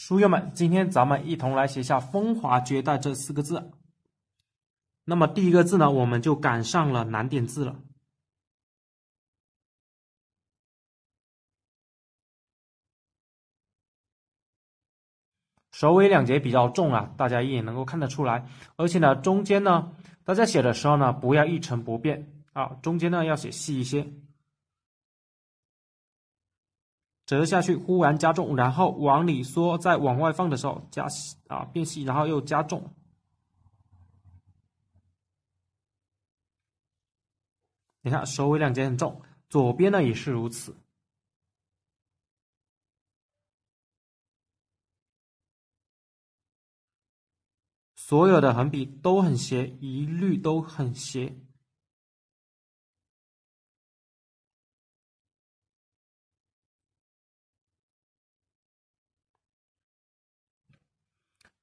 书友们，今天咱们一同来写下“风华绝代”这四个字。那么第一个字呢，我们就赶上了难点字了。首尾两节比较重啊，大家一眼能够看得出来。而且呢，中间呢，大家写的时候呢，不要一成不变啊，中间呢要写细一些。折下去，忽然加重，然后往里缩，再往外放的时候加细啊变细，然后又加重。你看首尾两节很重，左边呢也是如此。所有的横笔都很斜，一律都很斜。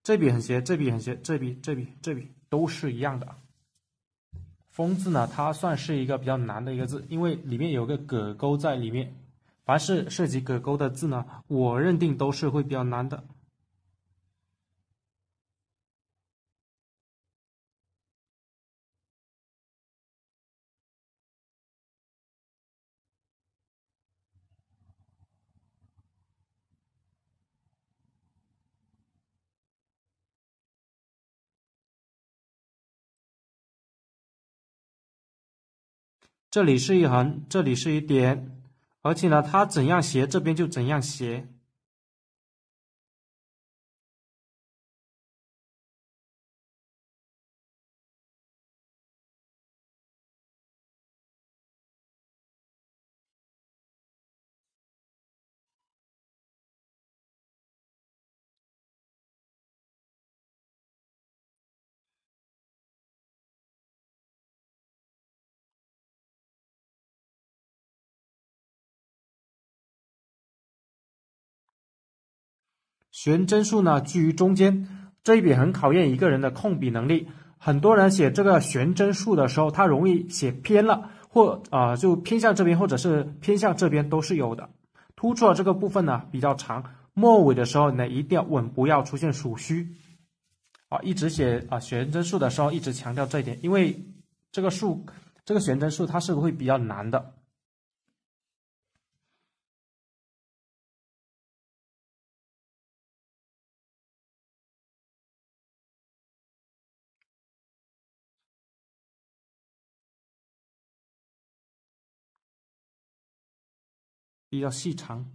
这笔很斜，这笔很斜，这笔、这笔、这笔都是一样的啊。风字呢，它算是一个比较难的一个字，因为里面有个戈钩在里面。凡是涉及戈钩的字呢，我认定都是会比较难的。这里是一横，这里是一点，而且呢，它怎样斜，这边就怎样斜。悬针数呢居于中间，这一笔很考验一个人的控笔能力。很多人写这个悬针数的时候，他容易写偏了，或啊就偏向这边，或者是偏向这边都是有的。突出的这个部分呢比较长，末尾的时候呢一定要稳，不要出现属虚。啊，一直写啊悬针数的时候，一直强调这一点，因为这个数这个悬针数它是会比较难的。比较细长。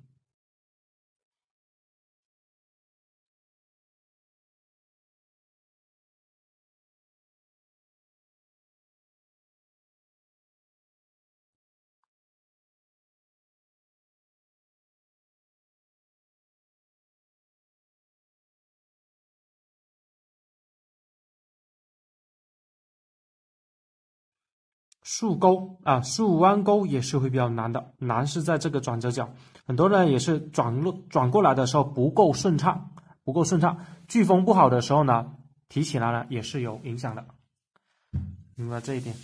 竖钩啊，竖弯钩也是会比较难的，难是在这个转折角，很多人也是转路转过来的时候不够顺畅，不够顺畅，飓风不好的时候呢，提起来呢也是有影响的，明白这一点。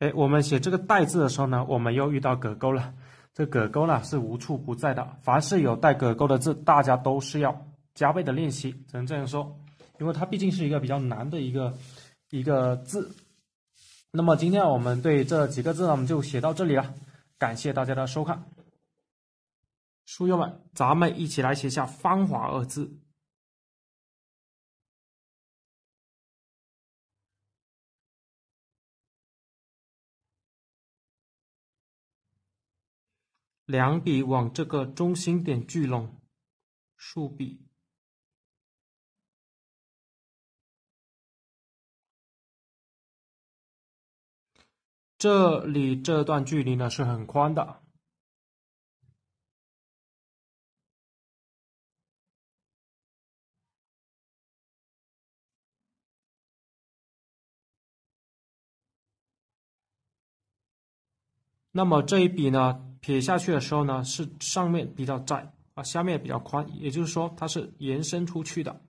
哎，我们写这个“带”字的时候呢，我们又遇到葛钩了。这葛钩呢是无处不在的，凡是有带葛钩的字，大家都是要加倍的练习，只能这样说，因为它毕竟是一个比较难的一个一个字。那么今天我们对这几个字呢，我们就写到这里了。感谢大家的收看，书友们，咱们一起来写下“芳华”二字。两笔往这个中心点聚拢，竖笔，这里这段距离呢是很宽的。那么这一笔呢，撇下去的时候呢，是上面比较窄啊，下面比较宽，也就是说它是延伸出去的。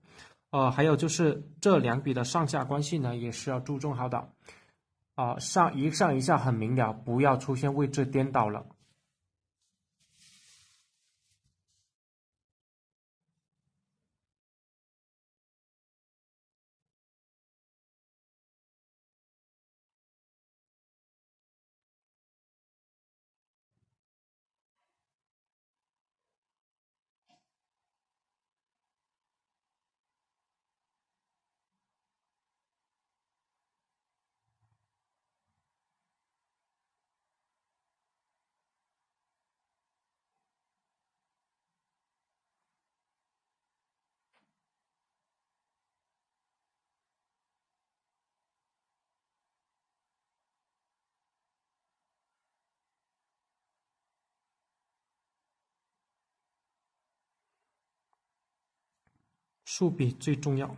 呃，还有就是这两笔的上下关系呢，也是要注重好的。啊，上一上一下很明了，不要出现位置颠倒了。竖笔最重要。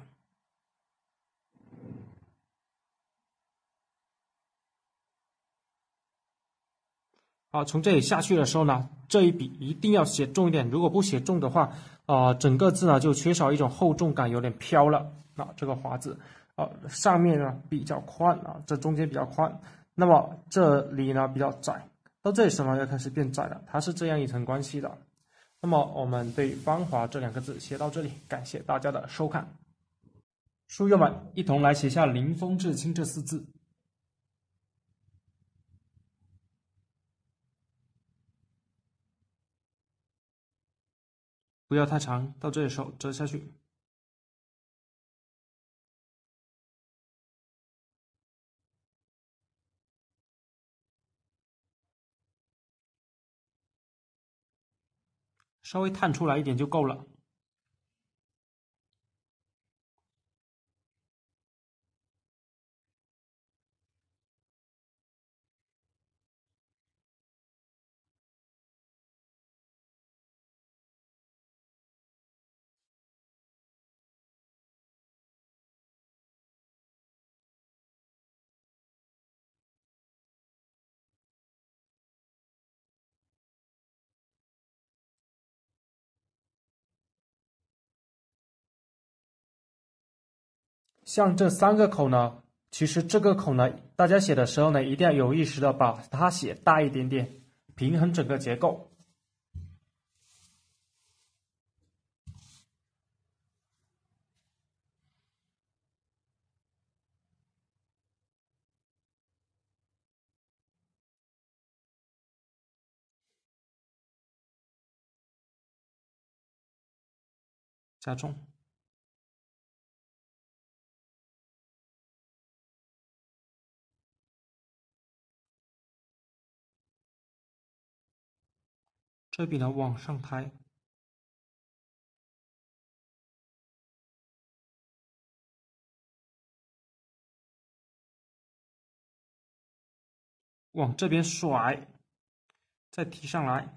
好，从这里下去的时候呢，这一笔一定要写重一点。如果不写重的话，啊，整个字呢就缺少一种厚重感，有点飘了。啊，这个“华”字，啊，上面呢比较宽啊，这中间比较宽，那么这里呢比较窄，到这里时候要开始变窄了。它是这样一层关系的。那么我们对“芳华”这两个字写到这里，感谢大家的收看。书友们，一同来写下“林风至清”这四字，不要太长，到这里时候折下去，稍微探出来一点就够了。像这三个口呢，其实这个口呢，大家写的时候呢，一定要有意识的把它写大一点点，平衡整个结构。加重。这笔呢往上抬，往这边甩，再提上来。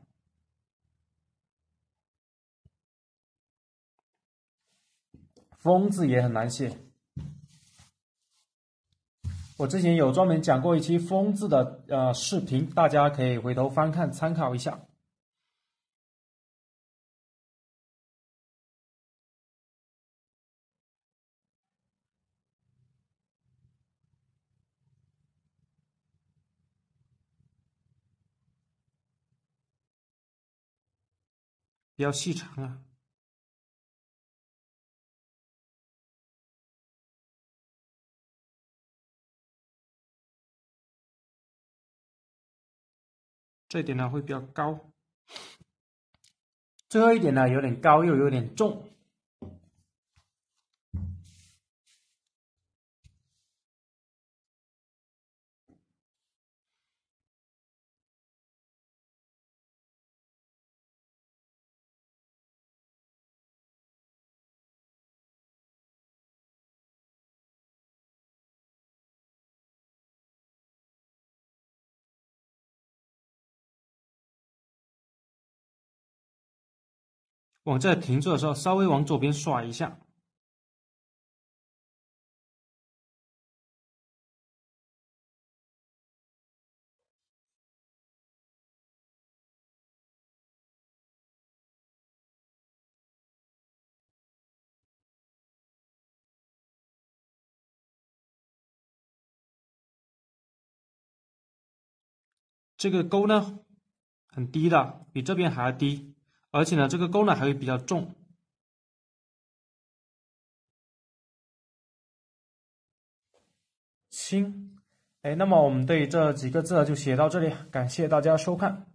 风字也很难写，我之前有专门讲过一期风字的呃视频，大家可以回头翻看参考一下。比较细长啊，这一点呢会比较高，最后一点呢有点高又有点重。往这停住的时候，稍微往左边甩一下。这个钩呢，很低的，比这边还要低，而且呢，这个钩呢还会比较重。轻，哎，那么我们对这几个字就写到这里，感谢大家收看。